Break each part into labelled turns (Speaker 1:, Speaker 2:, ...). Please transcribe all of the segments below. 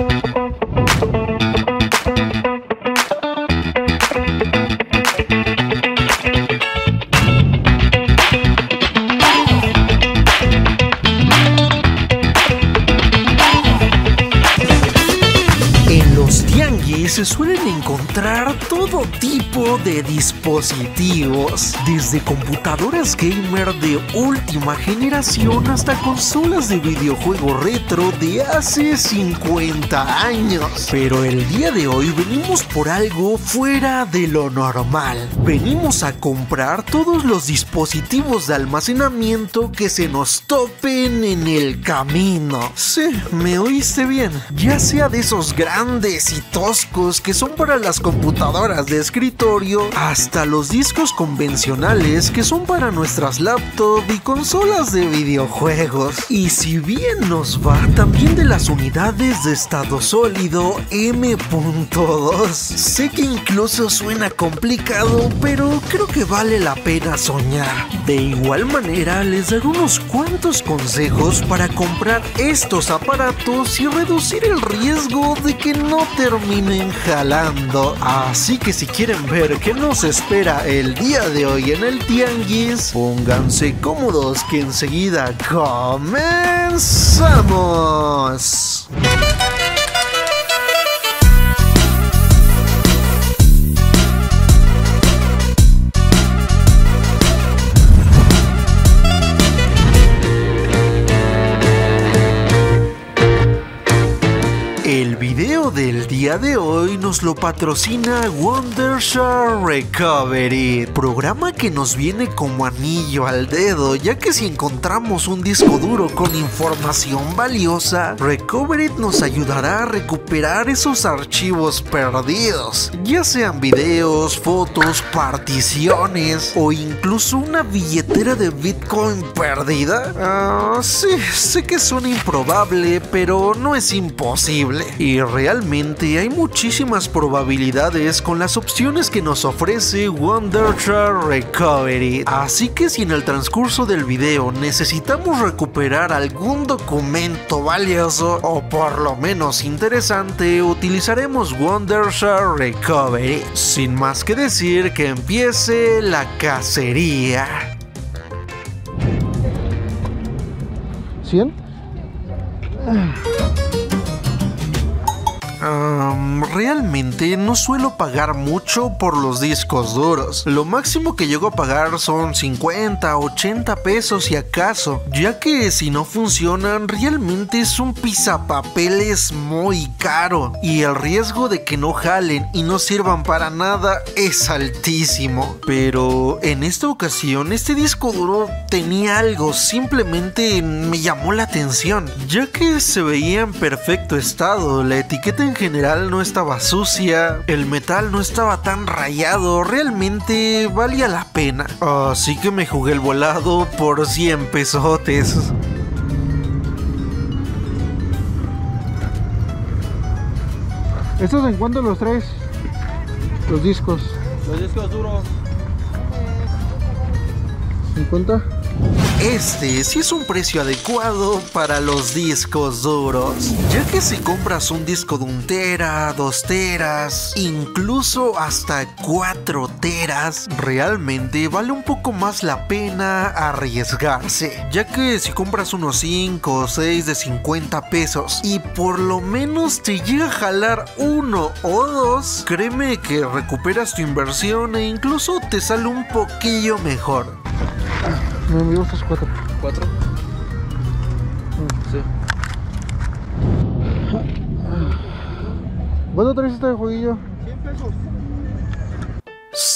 Speaker 1: En de dispositivos, desde computadoras gamer de última generación hasta consolas de videojuego retro de hace 50 años. Pero el día de hoy venimos por algo fuera de lo normal. Venimos a comprar todos los dispositivos de almacenamiento que se nos topen en el camino. Sí, me oíste bien. Ya sea de esos grandes y toscos que son para las computadoras de escritorio, hasta los discos convencionales que son para nuestras laptops y consolas de videojuegos. Y si bien nos va, también de las unidades de estado sólido M.2. Sé que incluso suena complicado, pero creo que vale la pena soñar. De igual manera, les daré unos cuantos consejos para comprar estos aparatos y reducir el riesgo de que no terminen jalando. Así que si quieren ver qué nos espera el día de hoy en el tianguis, pónganse cómodos que enseguida comenzamos. El video del día de hoy nos lo patrocina Wondershare Recovery, programa que nos viene como anillo al dedo, ya que si encontramos un disco duro con información valiosa, Recovery nos ayudará a recuperar esos archivos perdidos, ya sean videos, fotos, particiones o incluso una billetera de Bitcoin perdida. Ah, sí, sé que suena improbable, pero no es imposible. Y realmente hay muchísimas probabilidades con las opciones que nos ofrece Wondershare Recovery. Así que si en el transcurso del video necesitamos recuperar algún documento valioso o por lo menos interesante, utilizaremos Wondershare Recovery. Sin más que decir, que empiece la cacería.
Speaker 2: ¿100?
Speaker 1: Um, realmente no suelo pagar mucho por los discos duros. Lo máximo que llego a pagar son 50, 80 pesos si acaso, ya que si no funcionan realmente es un pisapapeles muy caro y el riesgo de que no jalen y no sirvan para nada es altísimo. Pero en esta ocasión este disco duro tenía algo, simplemente me llamó la atención, ya que se veía en perfecto estado, la etiqueta en general no estaba sucia, el metal no estaba tan rayado, realmente valía la pena. Así que me jugué el volado por 100 pesotes.
Speaker 2: ¿Estos en cuánto los traes? Los discos.
Speaker 3: Los discos duros.
Speaker 2: 50.
Speaker 1: Este sí es un precio adecuado para los discos duros, ya que si compras un disco de un tera, dos teras, incluso hasta cuatro teras, realmente vale un poco más la pena arriesgarse, ya que si compras unos 5 o 6 de 50 pesos y por lo menos te llega a jalar uno o dos, créeme que recuperas tu inversión e incluso te sale un poquillo mejor.
Speaker 2: Me envió estos cuatro.
Speaker 3: ¿Cuatro? Sí.
Speaker 2: ¿Cuánto traes este jueguillo?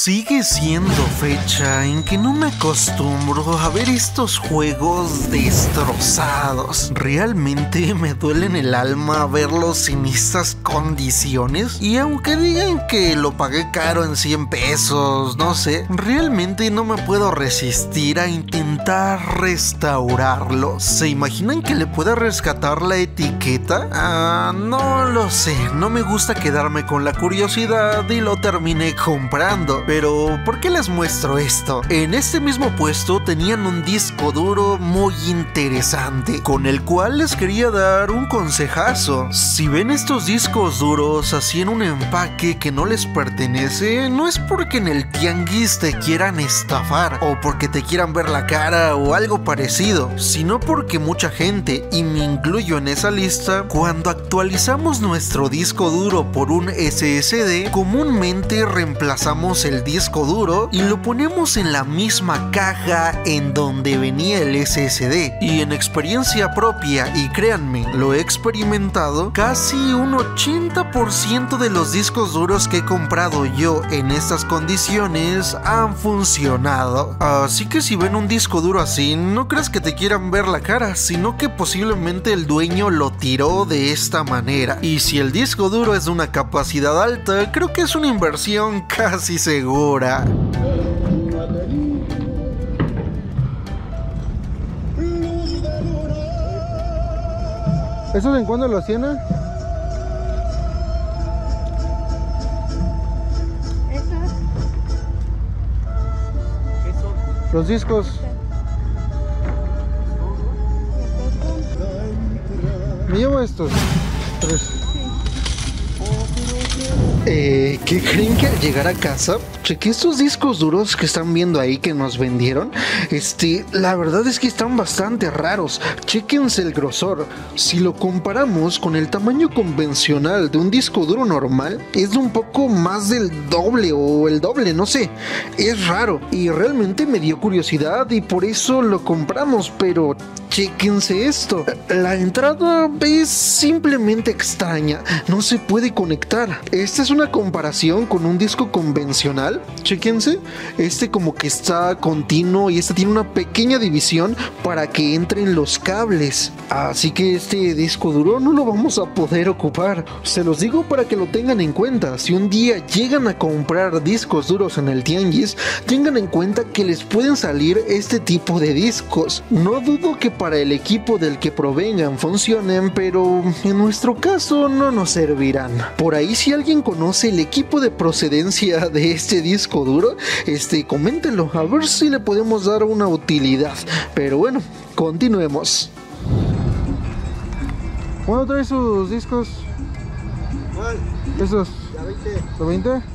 Speaker 1: Sigue siendo fecha en que no me acostumbro a ver estos juegos destrozados. Realmente me duele en el alma verlos en estas condiciones. Y aunque digan que lo pagué caro en 100 pesos, no sé, realmente no me puedo resistir a intentar restaurarlos. ¿Se imaginan que le pueda rescatar la etiqueta? Ah, no lo sé. No me gusta quedarme con la curiosidad y lo terminé comprando. Pero, ¿por qué les muestro esto? En este mismo puesto tenían un disco duro muy interesante, con el cual les quería dar un consejazo. Si ven estos discos duros así en un empaque que no les pertenece, no es porque en el tianguis te quieran estafar o porque te quieran ver la cara o algo parecido, sino porque mucha gente, y me incluyo en esa lista, cuando actualizamos nuestro disco duro por un SSD, comúnmente reemplazamos el disco duro y lo ponemos en la misma caja en donde venía el SSD. Y en experiencia propia, y créanme, lo he experimentado, casi un 80% de los discos duros que he comprado yo en estas condiciones han funcionado. Así que si ven un disco duro así, no creas que te quieran ver la cara, sino que posiblemente el dueño lo tiró de esta manera. Y si el disco duro es de una capacidad alta, creo que es una inversión casi segura.
Speaker 2: ¿Esos en cuándo los tiene? Los discos. Me llevo estos. Tres.
Speaker 1: Eh, ¿Qué creen que al llegar a casa? Chequé estos discos duros que están viendo ahí que nos vendieron. Este, la verdad es que están bastante raros. Chequense el grosor. Si lo comparamos con el tamaño convencional de un disco duro normal, es de un poco más del doble o el doble, no sé. Es raro y realmente me dio curiosidad y por eso lo compramos, pero Chequense esto. La entrada es simplemente extraña. No se puede conectar. Esta es una comparación con un disco convencional. Chequense. Este como que está continuo y este tiene una pequeña división para que entren los cables. Así que este disco duro no lo vamos a poder ocupar. Se los digo para que lo tengan en cuenta. Si un día llegan a comprar discos duros en el tianguis, tengan en cuenta que les pueden salir este tipo de discos. No dudo que para el equipo del que provengan funcionen, pero en nuestro caso no nos servirán. Por ahí si alguien conoce el equipo de procedencia de este disco duro, este coméntenlo a ver si le podemos dar una utilidad. Pero bueno, continuemos.
Speaker 2: ¿Cuándo trae sus discos? Esos. ¿Los 20?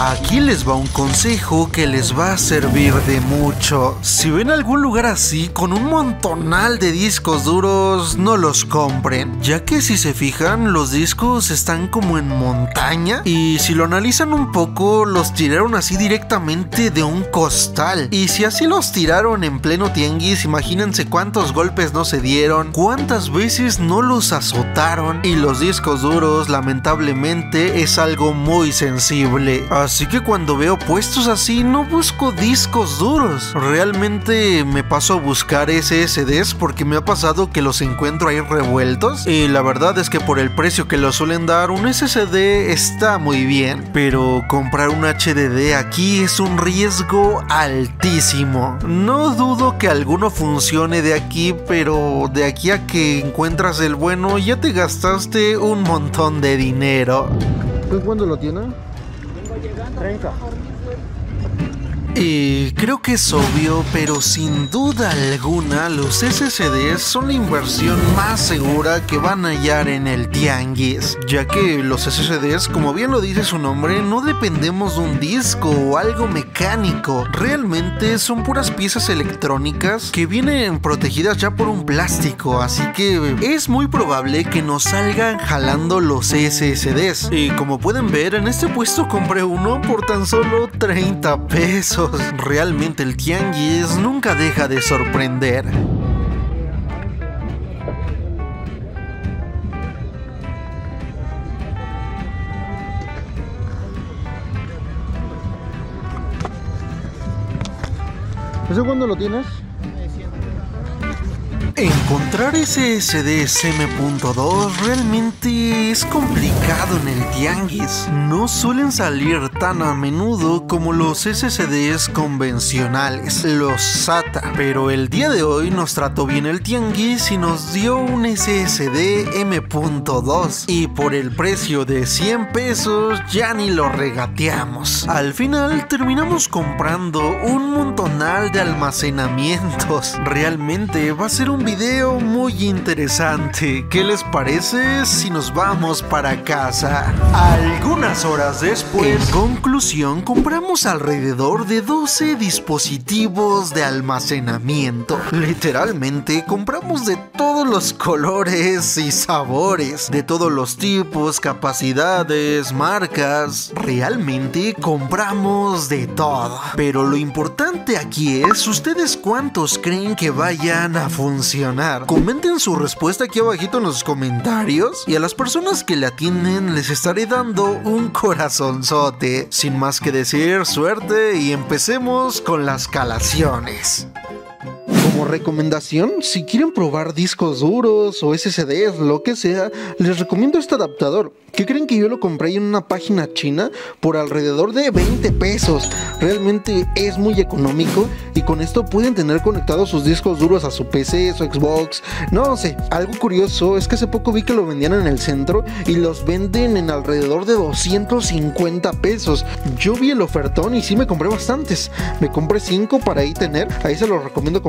Speaker 1: Aquí les va un consejo que les va a servir de mucho. Si ven algún lugar así con un montonal de discos duros, no los compren, ya que si se fijan, los discos están como en montaña y si lo analizan un poco, los tiraron así directamente de un costal. Y si así los tiraron en pleno tianguis, imagínense cuántos golpes no se dieron, cuántas veces no los azotaron y los discos duros, lamentablemente, es algo muy sensible. Que cuando veo puestos así no busco discos duros. Realmente me paso a buscar SSDs porque me ha pasado que los encuentro ahí revueltos. Y la verdad es que por el precio que lo suelen dar, un SSD está muy bien. Pero comprar un HDD aquí es un riesgo altísimo. No dudo que alguno funcione de aquí, pero de aquí a que encuentras el bueno ya te gastaste un montón de dinero.
Speaker 2: ¿Tú cuándo lo tiene? 30.
Speaker 1: Y creo que es obvio, pero sin duda alguna los SSDs son la inversión más segura que van a hallar en el tianguis, ya que los SSDs, como bien lo dice su nombre, no dependemos de un disco o algo mecánico, realmente son puras piezas electrónicas que vienen protegidas ya por un plástico, así que es muy probable que nos salgan jalando los SSDs. Y como pueden ver, en este puesto compré uno por tan solo 30 pesos. Realmente el tianguis nunca deja de sorprender.
Speaker 2: ¿Eso cuándo lo tienes?
Speaker 1: Encontrar SSDs M.2 realmente es complicado en el tianguis. No suelen salir tan a menudo como los SSDs convencionales, los SATA. Pero el día de hoy nos trató bien el tianguis y nos dio un SSD M.2. Y por el precio de 100 pesos ya ni lo regateamos. Al final terminamos comprando un montonal de almacenamientos. Realmente va a ser un video muy interesante. ¿Qué les parece si nos vamos para casa? Algunas horas después, en conclusión, compramos alrededor de 12 dispositivos de almacenamiento. Literalmente compramos de todos los colores y sabores, de todos los tipos, capacidades, marcas. Realmente compramos de todo. Pero lo importante aquí es ustedes cuántos creen que vayan a funcionar Comenten su respuesta aquí abajito en los comentarios y a las personas que le atienden les estaré dando un corazonzote. Sin más que decir, suerte y empecemos con las calaciones. Como recomendación, si quieren probar discos duros o SSDs, lo que sea, les recomiendo este adaptador. ¿Qué creen que yo lo compré en una página china por alrededor de 20 pesos? Realmente es muy económico y con esto pueden tener conectados sus discos duros a su PC, su Xbox, no sé. Algo curioso es que hace poco vi que lo vendían en el centro y los venden en alrededor de 250 pesos. Yo vi el ofertón y sí me compré bastantes. Me compré 5 para ahí tener. Ahí se los recomiendo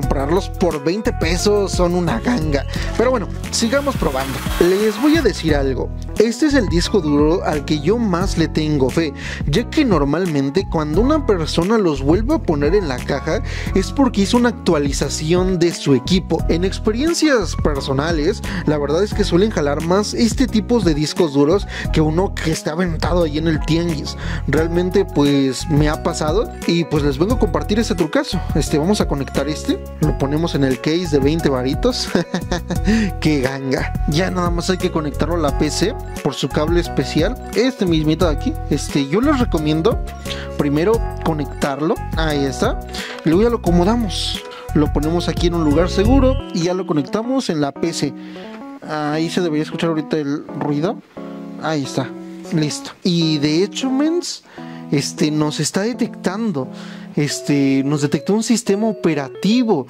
Speaker 1: por 20 pesos, son una ganga. Pero bueno, sigamos probando. Les voy a decir algo. Este es el disco duro al que yo más le tengo fe, ya que normalmente cuando una persona los vuelve a poner en la caja es porque hizo una actualización de su equipo. En experiencias personales, la verdad es que suelen jalar más este tipo de discos duros que uno que está aventado ahí en el tianguis. Realmente pues me ha pasado y pues les vengo a compartir este trucazo. Este, vamos a conectar este, lo ponemos en el case de 20 varitos. ¡Qué ganga! Ya nada más hay que conectarlo a la PC por su cable especial. Este mismito de aquí. Este, yo les recomiendo primero conectarlo. Ahí está. Luego ya lo acomodamos. Lo ponemos aquí en un lugar seguro y ya lo conectamos en la PC. Ahí se debería escuchar ahorita el ruido. Ahí está. Listo. Y de hecho, mens, este nos está detectando. Este nos detectó un sistema operativo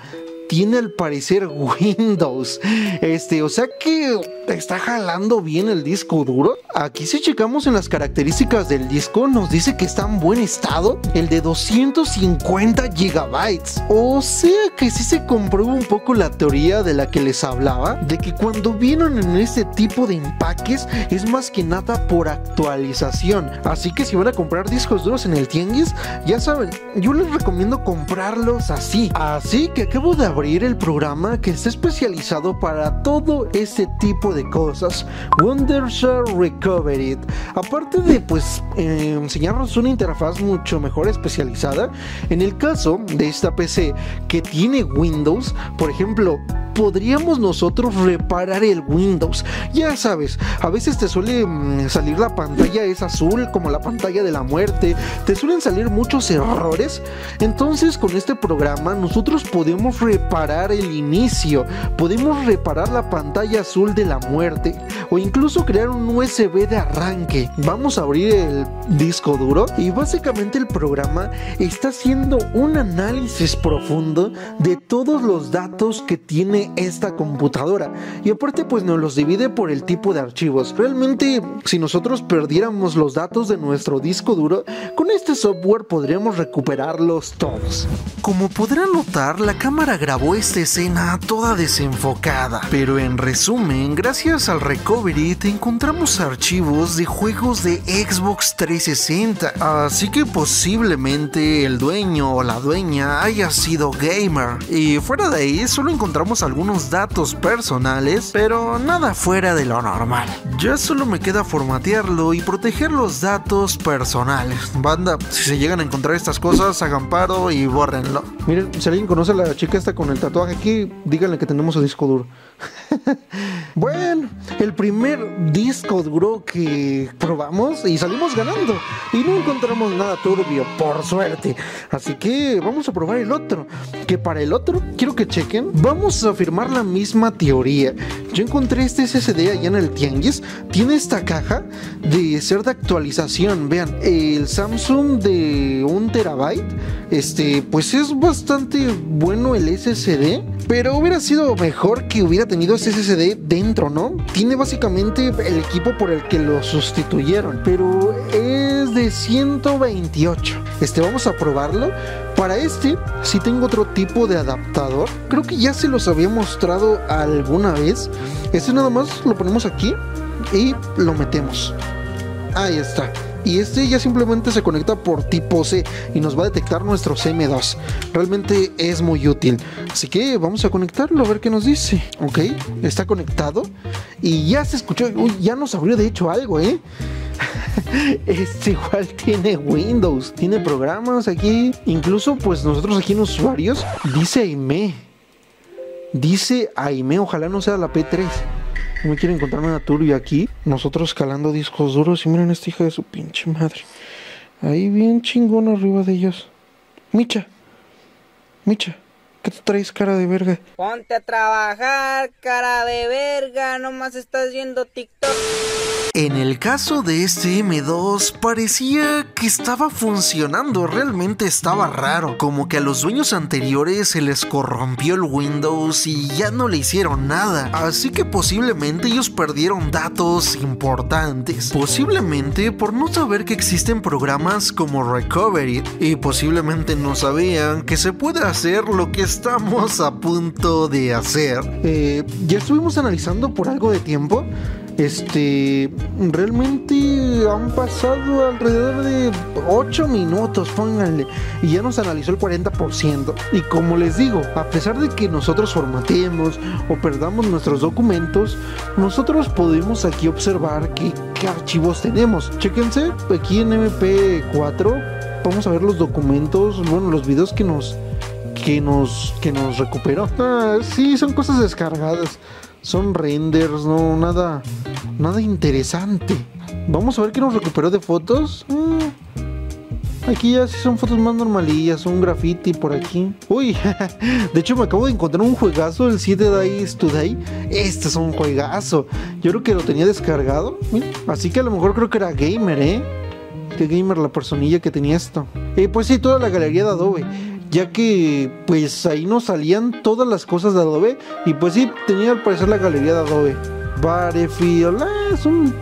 Speaker 1: tiene al parecer Windows. Este, o sea que está jalando bien el disco duro. Aquí si checamos en las características del disco nos dice que está en buen estado, el de 250 gigabytes. O sea que sí se comprueba un poco la teoría de la que les hablaba, de que cuando vienen en este tipo de empaques es más que nada por actualización. Así que si van a comprar discos duros en el tianguis, ya saben, yo les recomiendo comprarlos así. Así que acabo de abrir el programa que está especializado para todo este tipo de cosas, Wondershare Recovery. Aparte de pues eh, enseñarnos una interfaz mucho mejor especializada, en el caso de esta PC que tiene Windows, por ejemplo, podríamos nosotros reparar el Windows. Ya sabes, a veces te suele mm, salir la pantalla es azul como la pantalla de la muerte, te suelen salir muchos errores. Entonces con este programa nosotros podemos reparar el inicio, podemos reparar la pantalla azul de la muerte o incluso crear un USB de arranque. Vamos a abrir el disco duro y básicamente el programa está haciendo un análisis profundo de todos los datos que tiene esta computadora. Y aparte pues nos los divide por el tipo de archivos. Realmente si nosotros perdiéramos los datos de nuestro disco duro, con este software podríamos recuperarlos todos. Como podrán notar, la cámara grabó esta escena toda desenfocada. Pero en resumen, al recovery te encontramos archivos de juegos de Xbox 360. Así que posiblemente el dueño o la dueña haya sido gamer. Y fuera de ahí solo encontramos algunos datos personales, pero nada fuera de lo normal. Ya solo me queda formatearlo y proteger los datos personales. Banda, si se llegan a encontrar estas cosas, hagan paro y bórrenlo. Miren, si alguien conoce a la chica esta con con el tatuaje aquí, díganle que tenemos el disco duro. bueno, el primer disco duro que probamos y salimos ganando. Y no encontramos nada turbio, por suerte. Así que vamos a probar el otro. Que para el otro, quiero que chequen, vamos a afirmar la misma teoría. Yo encontré este SSD allá en el Tianguis. Tiene esta caja de ser de actualización. Vean, el Samsung de un terabyte. Este, pues es bastante bueno el SSD. Pero hubiera sido mejor que hubiera tenido ese SSD dentro, ¿no? Tiene básicamente el equipo por el que lo sustituyeron, pero es de 128. Este, vamos a probarlo. Para este, si tengo otro tipo de adaptador. Creo que ya se los había mostrado alguna vez. Este nada más lo ponemos aquí y lo metemos. Ahí está y este ya simplemente se conecta por tipo C y nos va a detectar nuestro CM2. Realmente es muy útil. Así que vamos a conectarlo a ver qué nos dice. Ok, está conectado y ya se escuchó. Uy, ya nos abrió de hecho algo, ¿eh? este igual tiene Windows, tiene programas aquí. Incluso pues nosotros aquí en usuarios dice AIME. Dice AIME, ojalá no sea la P3. Me quiere encontrar nada turbio aquí. Nosotros calando discos duros. Y miren esta hija de su pinche madre. Ahí bien chingón arriba de ellos. Micha. Micha. ¿Qué te traes cara de verga?
Speaker 3: Ponte a trabajar, cara de verga. Nomás estás viendo TikTok.
Speaker 4: En el caso de este M2 parecía que estaba funcionando, realmente estaba raro, como que a los dueños anteriores se les corrompió el Windows y ya no le hicieron nada, así que posiblemente ellos perdieron datos importantes, posiblemente por no saber que existen programas como Recovery y posiblemente no sabían que se puede hacer lo que estamos a punto de hacer.
Speaker 1: Eh, ya estuvimos analizando por algo de tiempo este, realmente han pasado alrededor de 8 minutos, pónganle, y ya nos analizó el 40%. Y como les digo, a pesar de que nosotros formateemos o perdamos nuestros documentos, nosotros podemos aquí observar qué, archivos tenemos. Chequense, aquí en MP4 vamos a ver los documentos, bueno, los videos que nos que nos que nos recuperó. Ah, sí, son cosas descargadas son renders, no, nada, nada interesante. Vamos a ver qué nos recuperó de fotos. Mm, aquí ya sí son fotos más normalillas, un graffiti por aquí. Uy, de hecho me acabo de encontrar un juegazo, el 7 Days Today. Este es un juegazo. Yo creo que lo tenía descargado. Así que a lo mejor creo que era gamer, ¿eh? Que gamer la personilla que tenía esto. Eh, pues sí, toda la galería de Adobe ya que pues ahí nos salían todas las cosas de Adobe y pues sí, tenía al parecer la galería de Adobe. Battlefield, ah, es un...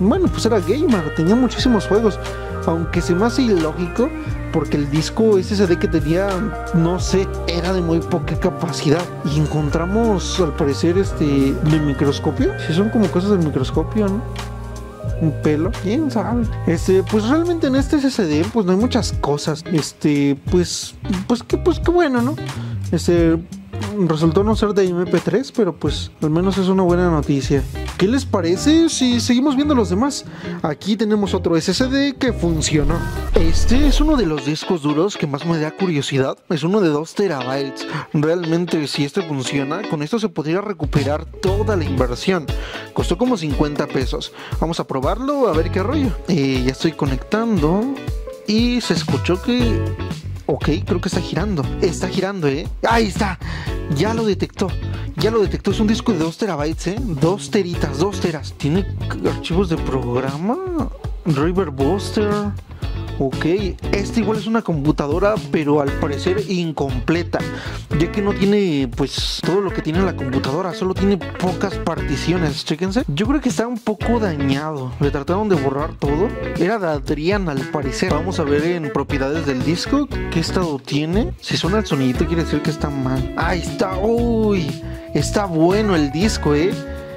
Speaker 1: Bueno, pues era gamer, tenía muchísimos juegos, aunque se me hace ilógico porque el disco SSD que tenía, no sé, era de muy poca capacidad. Y encontramos al parecer este de microscopio, si son como cosas del microscopio, ¿no? Un pelo, quién sabe. Este, pues realmente en este SSD pues no hay muchas cosas. Este, pues pues que pues qué bueno, ¿no? Este resultó no ser de MP3, pero pues al menos es una buena noticia. ¿Qué les parece si seguimos viendo los demás? Aquí tenemos otro SSD que funcionó. Este es uno de los discos duros que más me da curiosidad. Es uno de 2 terabytes. Realmente si este funciona, con esto se podría recuperar toda la inversión. Costó como 50 pesos. Vamos a probarlo a ver qué rollo. Eh, ya estoy conectando y se escuchó que Ok, creo que está girando. Está girando, ¿eh? Ahí está. Ya lo detectó. Ya lo detectó. Es un disco de 2 terabytes, ¿eh? 2 teritas, 2 teras. Tiene archivos de programa. River Buster. Ok, esta igual es una computadora, pero al parecer incompleta, ya que no tiene pues todo lo que tiene la computadora, solo tiene pocas particiones, chéquense. Yo creo que está un poco dañado, le trataron de borrar todo. Era de Adrián al parecer. Vamos a ver en propiedades del disco qué estado tiene. Si suena el sonidito quiere decir que está mal. Ahí está, uy, está bueno el disco, eh.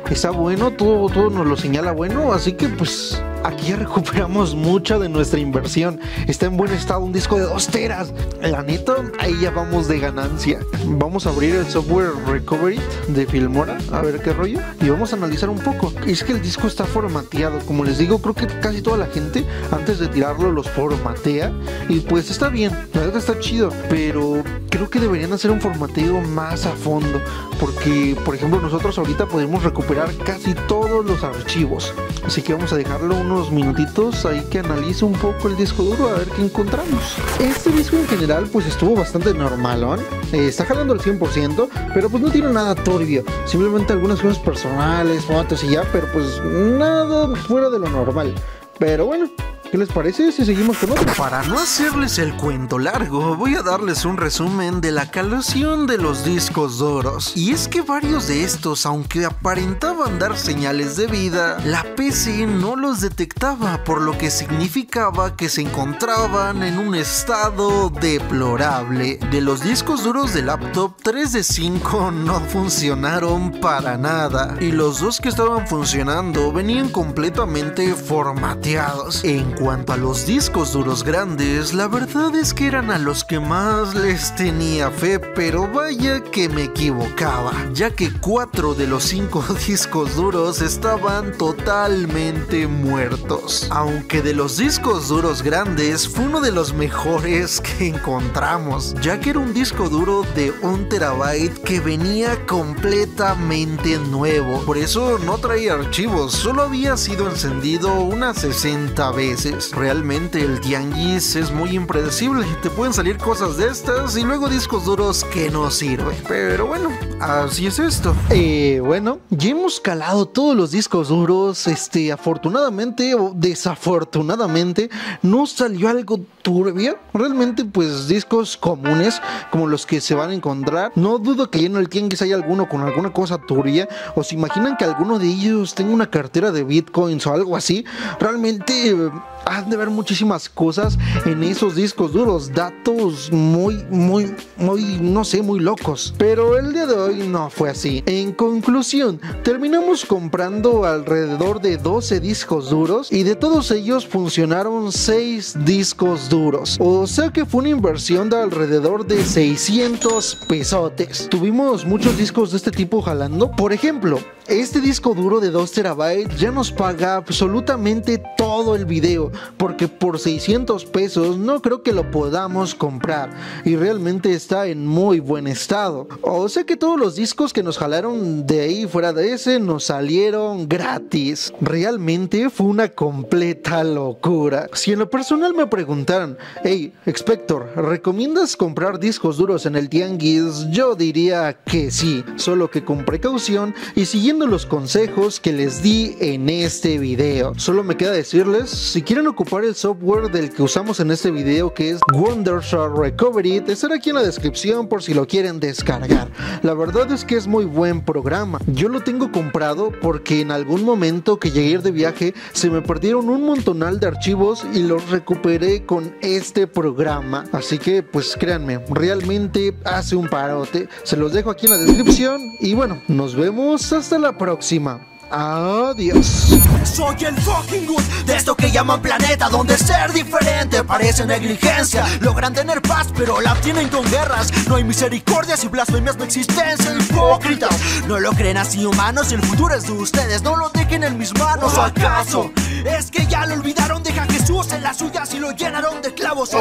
Speaker 1: Está bueno, todo, todo nos lo señala bueno, así que pues aquí ya recuperamos mucha de nuestra inversión. Está en buen estado un disco de 2 teras. La neta, ahí ya vamos de ganancia. Vamos a abrir el software Recovery de Filmora, a ver qué rollo. Y vamos a analizar un poco. Es que el disco está formateado. Como les digo, creo que casi toda la gente antes de tirarlo los formatea. Y pues está bien, la verdad está chido. Pero creo que deberían hacer un formateo más a fondo. Porque, por ejemplo, nosotros ahorita podemos recuperar casi todos los archivos. Así que vamos a dejarlo unos minutitos ahí que analice un poco el disco duro a ver qué encontramos. Este disco en general pues estuvo bastante normalón. Eh, está jalando al 100%, pero pues no tiene nada turbio. Simplemente algunas cosas personales, fotos y ya, pero pues nada fuera de lo normal. Pero bueno, ¿Qué les parece si seguimos con otro?
Speaker 5: Para no hacerles el cuento largo, voy a darles un resumen de la calación de los discos duros. Y es que varios de estos, aunque aparentaban dar señales de vida, la PC no los detectaba, por lo que significaba que se encontraban en un estado deplorable. De los discos duros de laptop, 3 de 5 no funcionaron para nada. Y los dos que estaban funcionando venían completamente formateados. En cuanto a los discos duros grandes, la verdad es que eran a los que más les tenía fe, pero vaya que me equivocaba, ya que cuatro de los cinco discos duros estaban totalmente muertos. Aunque de los discos duros grandes fue uno de los mejores que encontramos, ya que era un disco duro de un terabyte que venía completamente nuevo. Por eso no traía archivos, solo había sido encendido unas 60 veces. Realmente el tianguis es muy impredecible. Te pueden salir cosas de estas y luego discos duros que no sirven. Pero bueno, así es esto.
Speaker 1: Eh, bueno, ya hemos calado todos los discos duros. Este, afortunadamente o desafortunadamente, no salió algo turbio. Realmente, pues discos comunes como los que se van a encontrar. No dudo que ya en el tianguis haya alguno con alguna cosa turbia. O se imaginan que alguno de ellos tenga una cartera de bitcoins o algo así. Realmente han de ver muchísimas cosas en esos discos duros, datos muy, muy, muy, no sé, muy locos. Pero el día de hoy no fue así. En conclusión, terminamos comprando alrededor de 12 discos duros y de todos ellos funcionaron 6 discos duros. O sea que fue una inversión de alrededor de 600 pesotes. Tuvimos muchos discos de este tipo jalando. Por ejemplo, este disco duro de 2 terabytes ya nos paga absolutamente todo el video, porque por 600 pesos no creo que lo podamos comprar y realmente está en muy buen estado. O sea que todos los discos que nos jalaron de ahí fuera de ese nos salieron gratis. Realmente fue una completa locura. Si en lo personal me preguntaran, hey, Expector, ¿recomiendas comprar discos duros en el tianguis? Yo diría que sí, solo que con precaución y siguiendo los consejos que les di en este video. Solo me queda decirles, si quieren ocupar el software del que usamos en este video que es Wondershare Recovery, estará aquí en la descripción por si lo quieren descargar. La verdad es que es muy buen programa. Yo lo tengo comprado porque en algún momento que llegué de viaje se me perdieron un montonal de archivos y los recuperé con este programa. Así que pues créanme, realmente hace un parote. Se los dejo aquí en la descripción y bueno, nos vemos hasta la próxima. Adiós.
Speaker 6: Soy el fucking good de esto que llaman planeta, donde ser diferente parece negligencia. Logran tener paz, pero la tienen con guerras. No hay misericordias y blasfemias no existencia. Hipócritas, no lo creen así humanos. El futuro es de ustedes, no lo dejen en mis manos. ¿O acaso es que ya lo olvidaron? Deja a Jesús en las suyas y lo llenaron de clavos.